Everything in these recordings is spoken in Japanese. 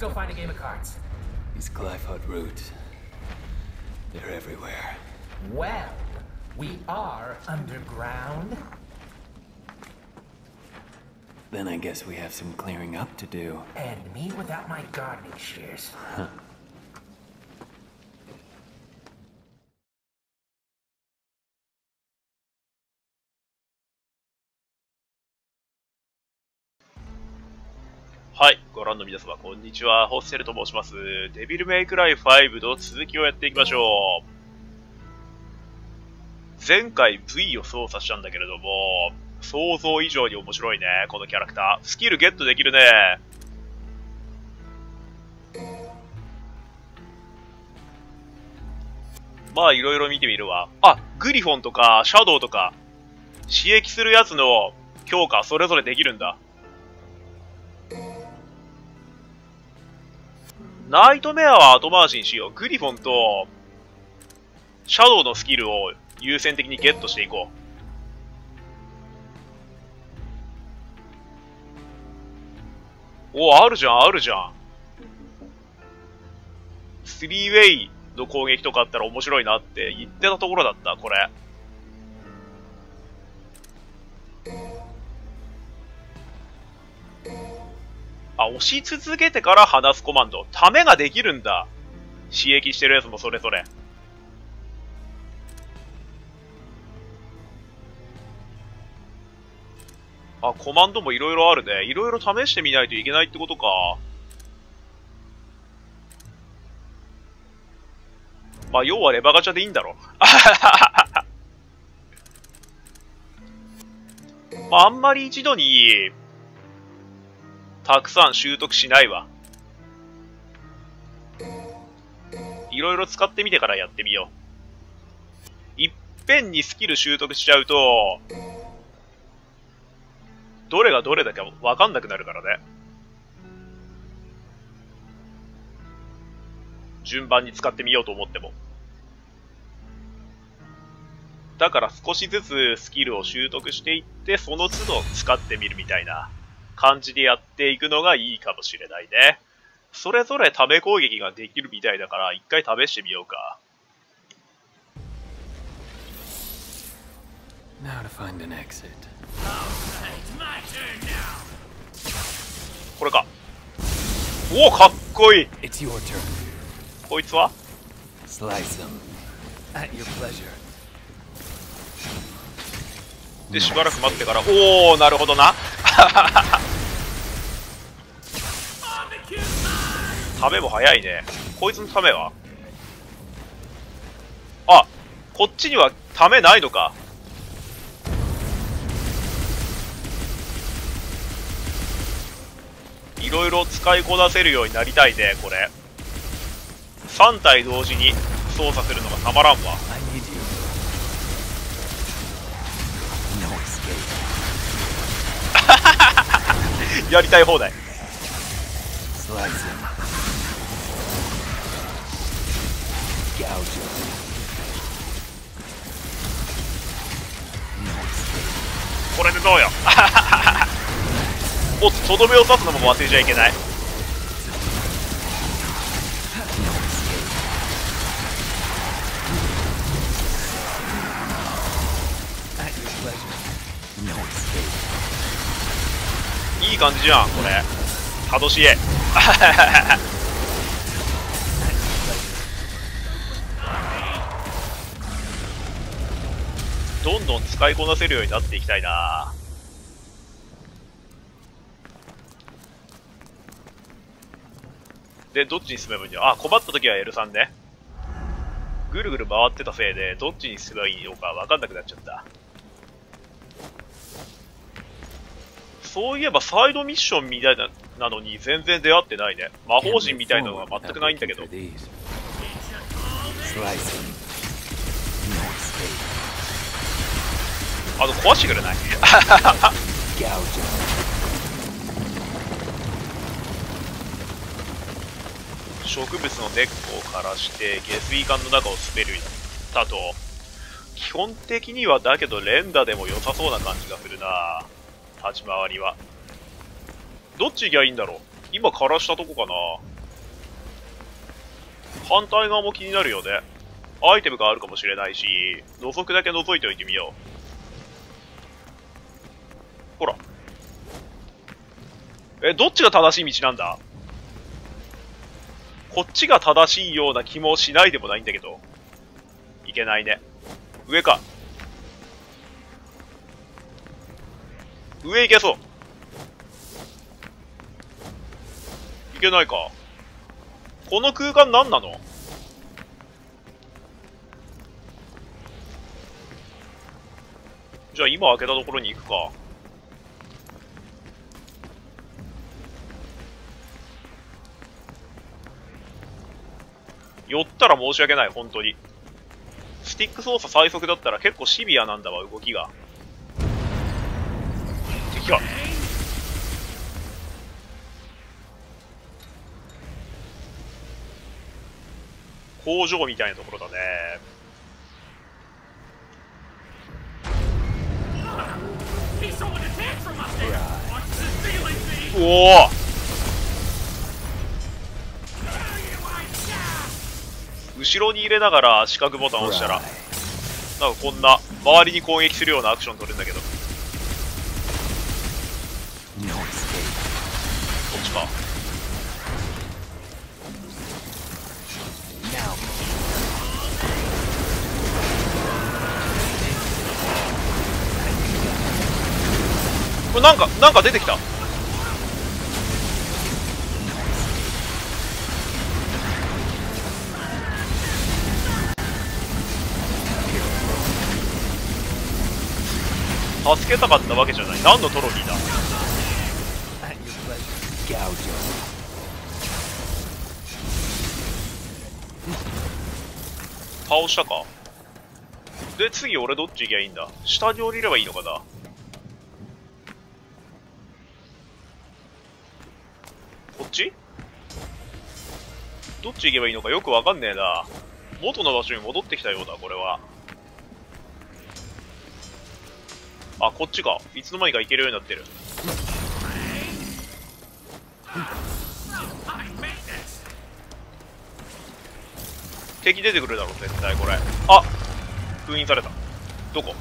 go find a game of cards. These Glyphod roots. They're everywhere. Well, we are underground. Then I guess we have some clearing up to do. And me without my gardening shears.. はい。ご覧の皆様、こんにちは。ホッセルと申します。デビルメイクライ5の続きをやっていきましょう。前回 V を操作したんだけれども、想像以上に面白いね、このキャラクター。スキルゲットできるね。まあ、いろいろ見てみるわ。あ、グリフォンとか、シャドウとか、刺激するやつの強化、それぞれできるんだ。ナイトメアは後回しにしよう。グリフォンと、シャドウのスキルを優先的にゲットしていこう。お、あるじゃん、あるじゃん。スリーウェイの攻撃とかあったら面白いなって言ってたところだった、これ。あ、押し続けてから話すコマンド。ためができるんだ。刺激してるやつもそれぞれ。あ、コマンドもいろいろあるね。いろいろ試してみないといけないってことか。まあ、要はレバガチャでいいんだろ。まあ、あんまり一度に、たくさん習得しないわ。いろいろ使ってみてからやってみよう。いっぺんにスキル習得しちゃうと、どれがどれだかわかんなくなるからね。順番に使ってみようと思っても。だから少しずつスキルを習得していって、その都度使ってみるみたいな感じでやっていくのがいいかもしれないね。それぞれため攻撃ができるみたいだから、一回試してみようか。これか。おお、かっこいい.こいつは？Slice them. At your pleasure. で、しばらく待ってから、おおなるほどな。ためも早いね。こいつのためは？あ、こっちにはためないのか。いろいろ使いこなせるようになりたいね、これ。3体同時に操作するのがたまらんわ。やりたい放題。これでどうよ おっと、とどめを刺すのも忘れちゃいけない。いい感じじゃん、これ。楽しい。どんどん使いこなせるようになっていきたいなで、どっちに進めばいいんだあ、困った時は L3 ね。ぐるぐる回ってたせいで、どっちに進めばいいのかわかんなくなっちゃった。そういえばサイドミッションみたいななのに全然出会ってないね。魔法陣みたいなのが全くないんだけど。あの、壊してくれない？Gouge them. 植物の根っこを枯らして下水管の中を滑るだと、基本的にはだけど連打でも良さそうな感じがするな立ち回りは。どっち行きゃいいんだろう？今枯らしたとこかな反対側も気になるよね。アイテムがあるかもしれないし、覗くだけ覗いておいてみよう。ほら。え、どっちが正しい道なんだ？こっちが正しいような気もしないでもないんだけど。いけないね。上か。上行けそう。いけないか。この空間何なの？じゃあ今開けたところに行くか。寄ったら申し訳ない、本当に。スティック操作最速だったら結構シビアなんだわ、動きが。敵が。工場みたいなところだね。おお後ろに入れながら四角ボタンを押したら、なんかこんな、周りに攻撃するようなアクション取れるんだけど。なんか、なんか出てきた。助けたかったわけじゃない。何のトロフィーだ。倒したか。で次俺どっち行きゃいいんだ。下に降りればいいのかな。どっち行けばいいのかよくわかんねえな元の場所に戻ってきたようだこれはあ、こっちか。いつの間にか行けるようになってる。敵出てくるだろ、絶対これ。あ封印された。どこ？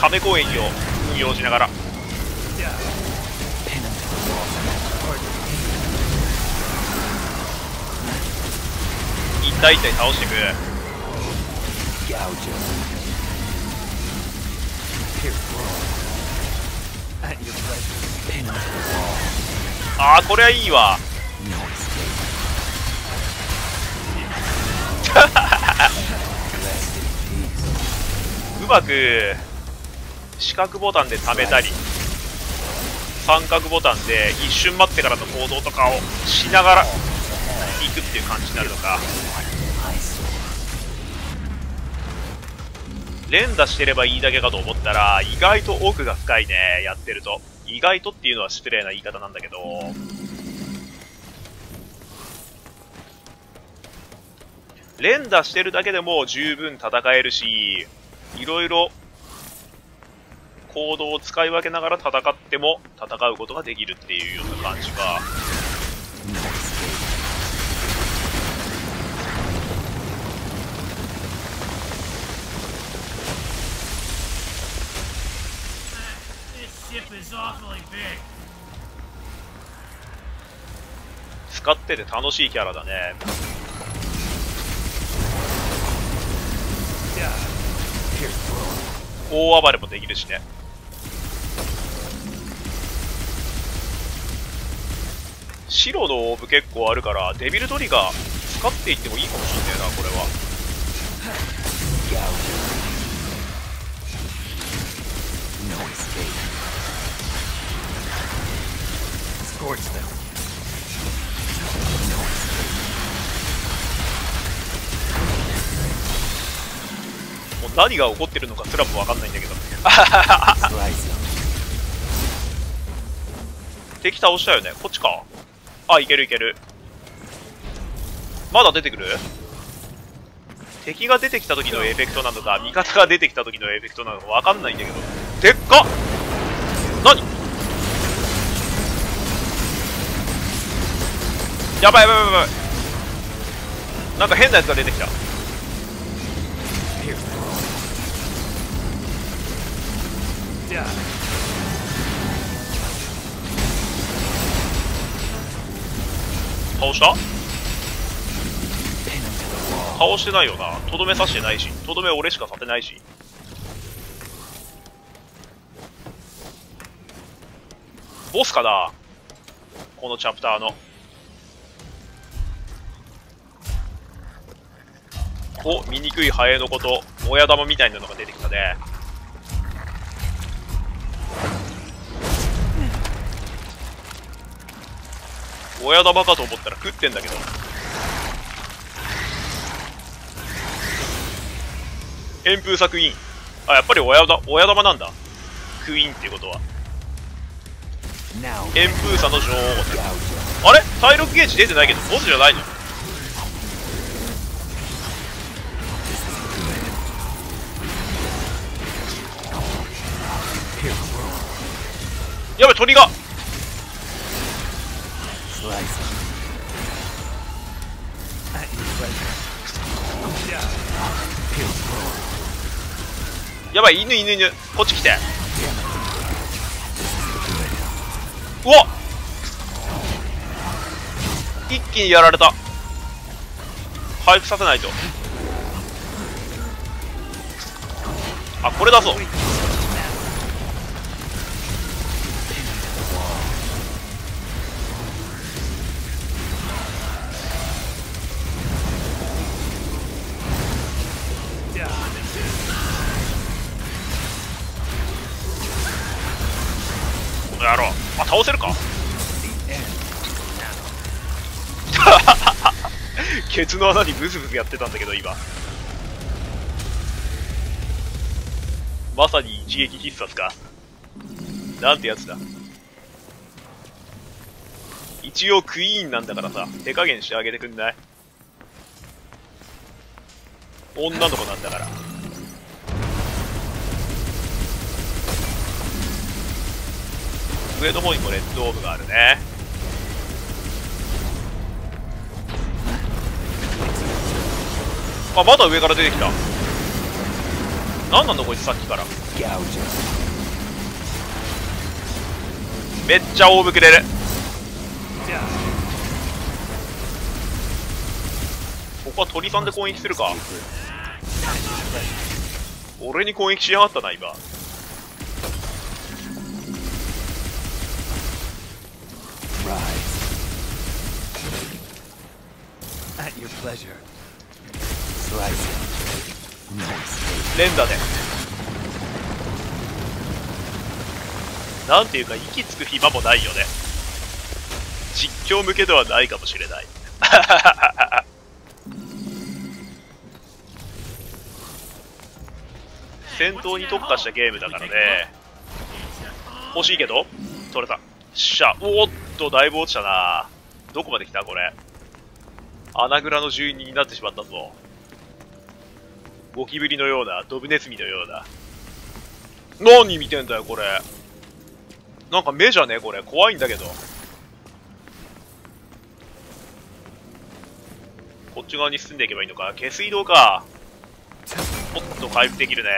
亀公園を運用しながら。一体一体倒していく。ああこれはいいわ。まく四角ボタンで貯めたり三角ボタンで一瞬待ってからの行動とかをしながら行くっていう感じになるのか。連打してればいいだけかと思ったら意外と奥が深いねやってると。意外とっていうのは失礼な言い方なんだけど。連打してるだけでも十分戦えるしいろいろ行動を使い分けながら戦っても戦うことができるっていうような感じが。使ってて楽しいキャラだね。大暴れもできるしね。白のオーブ結構あるからデビルトリガー使っていってもいいかもしんねえなこれはもう何が起こってるのかすらも分かんないんだけど。敵倒したよね。こっちか。あいけるいける。まだ出てくる？敵が出てきた時のエフェクトなのか味方が出てきた時のエフェクトなのかわかんないんだけど。でっか何？やばいやばいやばいやばい。なんか変なやつが出てきた Yeah. 倒した？倒してないよな。とどめ刺してないし。とどめ俺しか刺せないし。ボスかな？このチャプターの。お醜いハエのこと。親玉みたいなのが出てきたね親玉かと思ったら食ってんだけど。旋風作品。あやっぱり親だ親玉なんだ。クイーンっていうことは。旋風さの女王あれ？体力ゲージ出てないけどボスじゃないの？やばい鳥がやばい犬犬犬こっち来て。うわ一気にやられた。回復させないと。あこれだぞ。ケツの穴にブズブズやってたんだけど今。まさに一撃必殺か。なんてやつだ。一応クイーンなんだからさ手加減してあげてくんない？女の子なんだから。上の方にもレッドオーブがあるね。あまだ上から出てきた。何なんだこいつさっきから。めっちゃオーブくれる。ここは鳥さんで攻撃するか。俺に攻撃しやがったな今。At your pleasure. 連打で。なんていうか息つく暇もないよね。実況向けではないかもしれない。戦闘に特化したゲームだからね。欲しいけど？取れた。しゃおーっとだいぶ落ちたな。どこまで来た？これ。穴蔵の住人になってしまったぞゴキブリのような、ドブネズミのような。何見てんだよ、これ。なんか目じゃねえこれ。怖いんだけど。こっち側に進んでいけばいいのか。下水道か。おっと、回復できるね。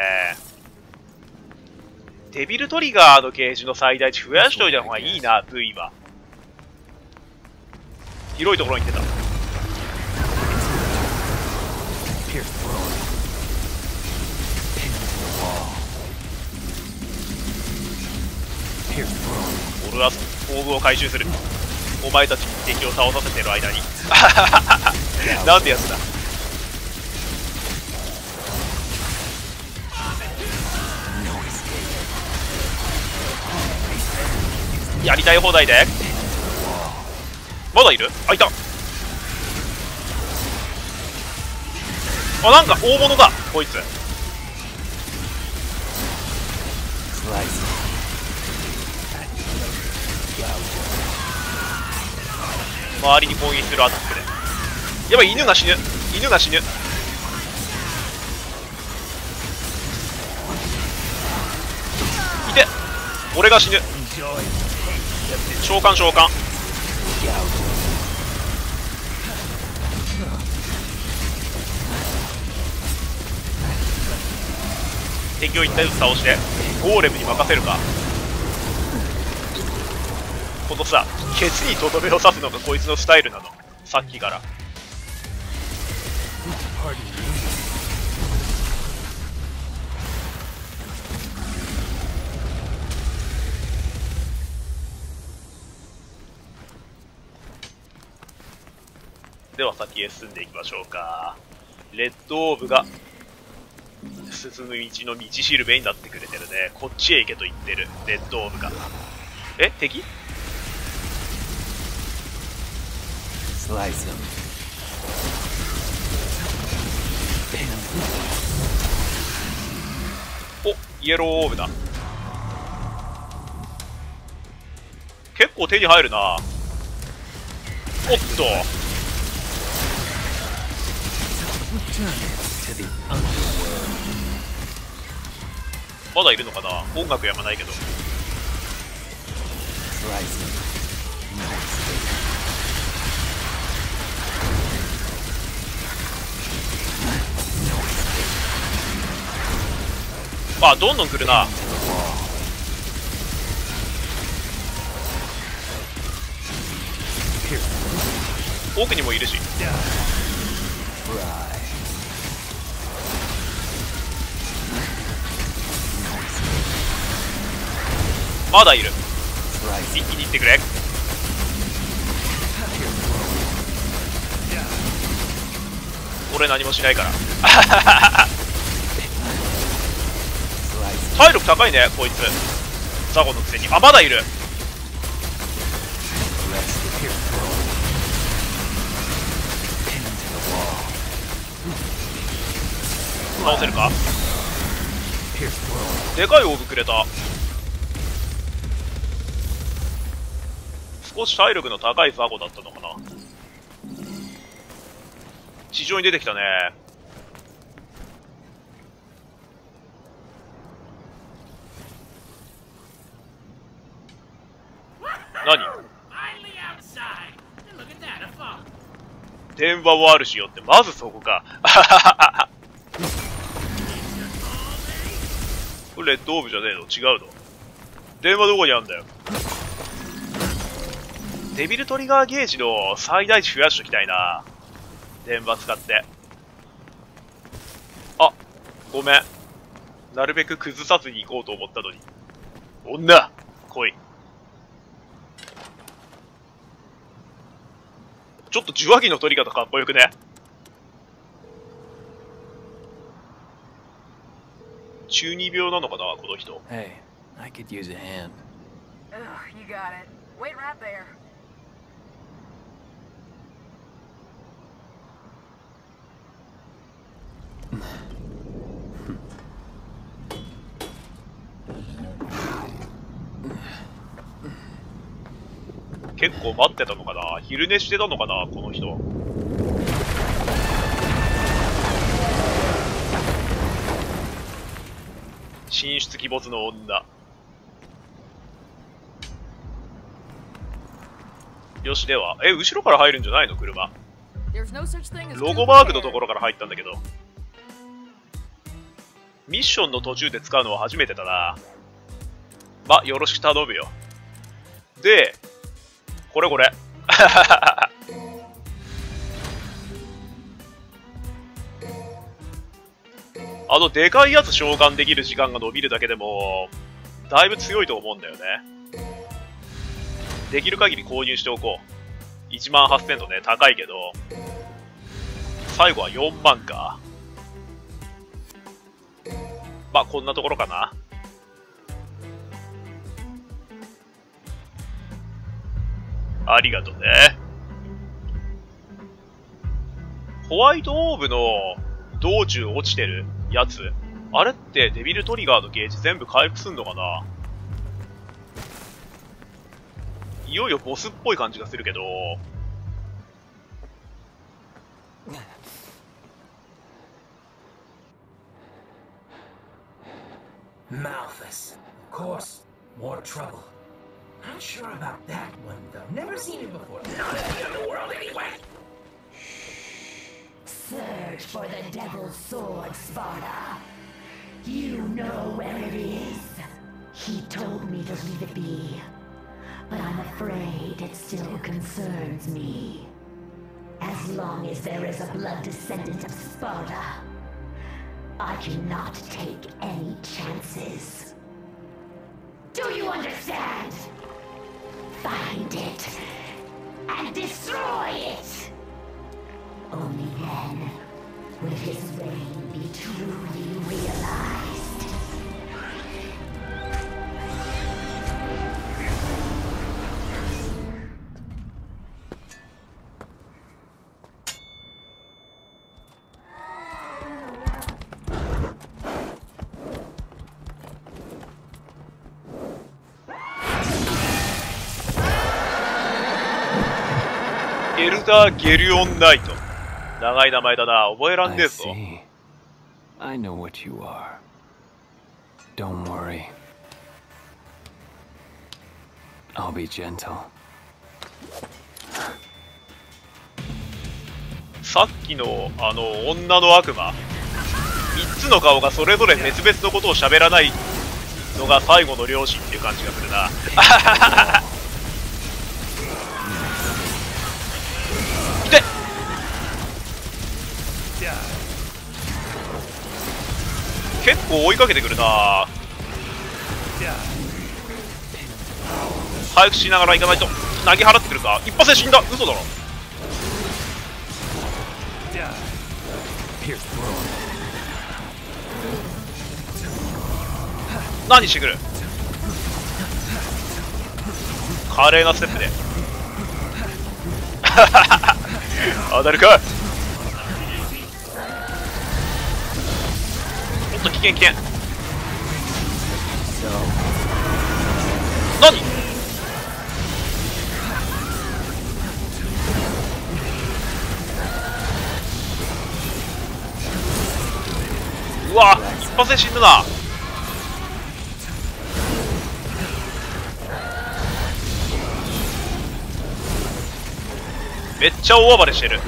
デビルトリガーのゲージの最大値増やしといた方がいいな、V は。広いところに出た。俺はオーブを回収する。お前たちに敵を倒させてる間に。なんてやつだ.やりたい放題で。まだいる？あいた。あなんか大物だこいつ周りに攻撃するアタックで。やばい犬が死ぬ。犬が死ぬ。いて。俺が死ぬ。召喚召喚。敵を一体ずつ倒してゴーレムに任せるか。このさケツにとどめを刺すのがこいつのスタイルなの。さっきから。では先へ進んでいきましょうか。レッドオーブが進む道の道しるべになってくれてるね。こっちへ行けと言ってる。レッドオーブが。え敵？slice him. イエローオーブだ。結構手に入るな。おっと。まだいるのかな？音楽やまないけど。スライスあどんどん来るな。奥にもいるし。まだいる。一気にいってくれ。俺何もしないから。体力高いねこいつ。ザゴのくせに。あまだいる。倒せるか？でかいオーブくれた。少し体力の高いザゴだったのかな。地上に出てきたね。Fog. 電話もあるしよって。まずそこか。これレッドオーブじゃねえの？違うの？電話どこにあるんだよ？デビルトリガーゲージの最大値増やしときたいな。電話使って。あごめん。なるべく崩さずに行こうと思ったのに。女来い。ちょっと受話器の取り方かっこよくね中二病なのかなこの人 Hey, I could use a hand. Ugh, you got it. Wait right there. 結構待ってたのかな？昼寝してたのかな？この人。神出鬼没の女。よしでは。え後ろから入るんじゃないの？車。ロゴマークの.ところから入ったんだけど。ミッションの途中で使うのは初めてだな。まよろしく頼むよ。でこれこれ あのでかいやつ召喚できる時間が伸びるだけでもだいぶ強いと思うんだよねできる限り購入しておこう1万8000とね高いけど最後は4万か。まあ、こんなところかな。ありがとうね。ホワイトオーブの道中落ちてるやつ？あれってデビルトリガーのゲージ全部回復すんのかな？いよいよボスっぽい感じがするけど、Malthus. Of course. More trouble. Not sure about that one, though. Never seen him before. Not in the underworld, anyway. Search for the Devil's Sword, Sparta. You know where it is. He told me to leave it be. But I'm afraid it still concerns me. As long as there is a blood descendant of Sparta, I cannot take any chances. Do you understand? Find it and destroy it! Only then will his reign be truly realized. エルダー・ゲリオン・ナイト。長い名前だな。覚えらんねえぞ。I know what you are. Don't worry. I'll be gentle. さっきの、あの、女の悪魔。三つの顔がそれぞれ別々のことを喋らないのが最後の両親っていう感じがするな。いて。結構追いかけてくるな。早くしながら行かないと。投げ払ってくるか。一発で死んだ。嘘だろ。何してくる。華麗なステップで。当たるか？おっと危険危険。何？うわ一発で死ぬなめっちゃ大暴れしてる。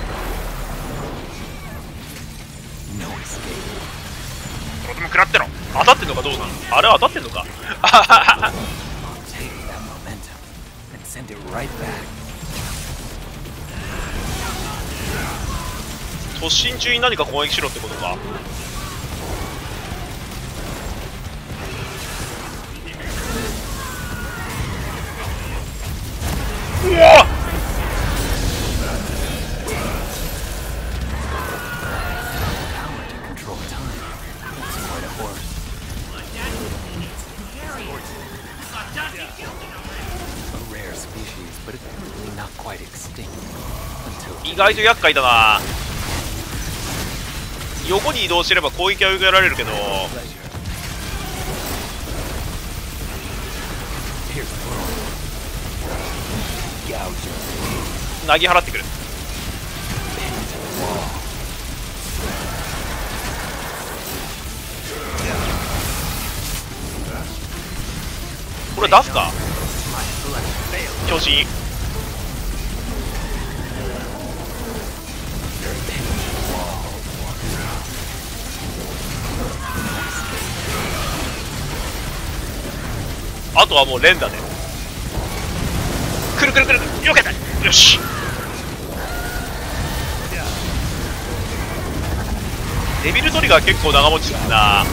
これでも食らってろ当たってんのかどうなの？あれ当たってんのか？突進中に何か攻撃しろってことか。最初厄介だな。横に移動すれば攻撃は受けられるけど。なぎ払ってくる。これ出すか？巨人とはもう連打で。くるくるくるくる。よけたよし。デビルトリガー結構長持ちするな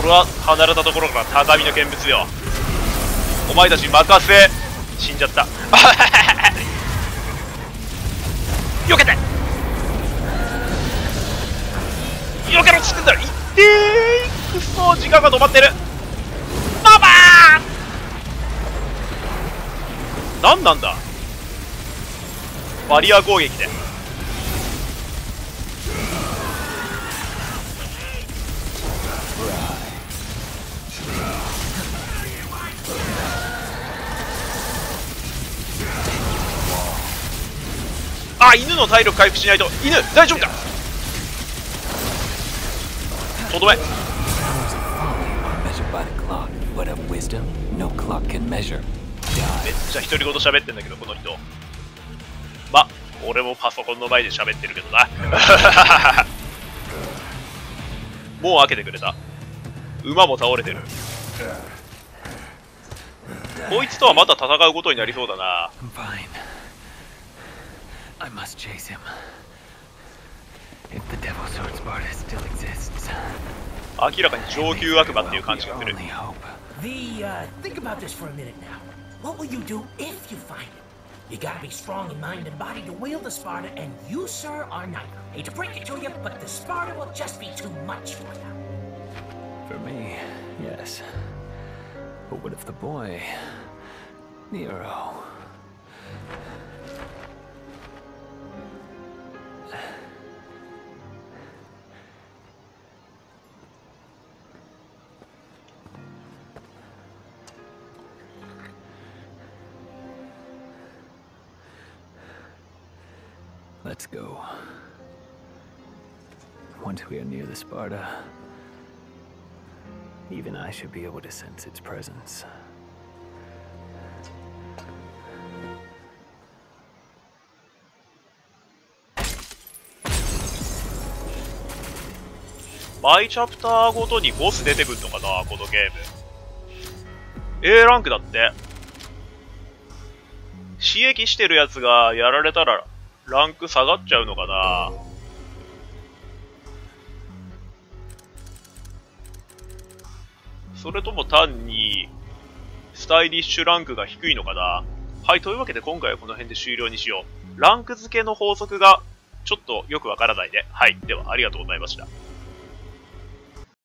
俺は離れたところから高みの見物よ。お前たち任せ。死んじゃった。に仕組んだらいってくそ時間が止まってる。ババーン！何なんだ？バリア攻撃で。あ犬の体力回復しないと。犬大丈夫か？The clock, but of wisdom, no clock can measure. めっちゃ独り言喋ってんだけどこの人ま俺もパソコンの前で喋ってるけどなもう開けてくれた馬も倒れてるこいつとはまた戦うことになりそうだな Fine. I must chase him. If the Devil Sword Sparta still exists, 明らかに上級悪魔っていう感じがする only hope. The, uh, think about this for a minute now. What will you do if you find it? You gotta be strong in mind and body to wield the Sparta, and you, sir, are neither. Hate to break it to you, but the Sparta will just be too much for you. For me, yes. But what if the boy, Nero, Let's go. Once we are near the Sparta, even I should be able to sense its presence. 毎チャプターごとにボス出てくるのかなこのゲーム A ランクだって刺激してるやつがやられたらランク下がっちゃうのかな？それとも単にスタイリッシュランクが低いのかな？はい、というわけで今回はこの辺で終了にしよう。ランク付けの法則がちょっとよくわからないね。はい、ではありがとうございました。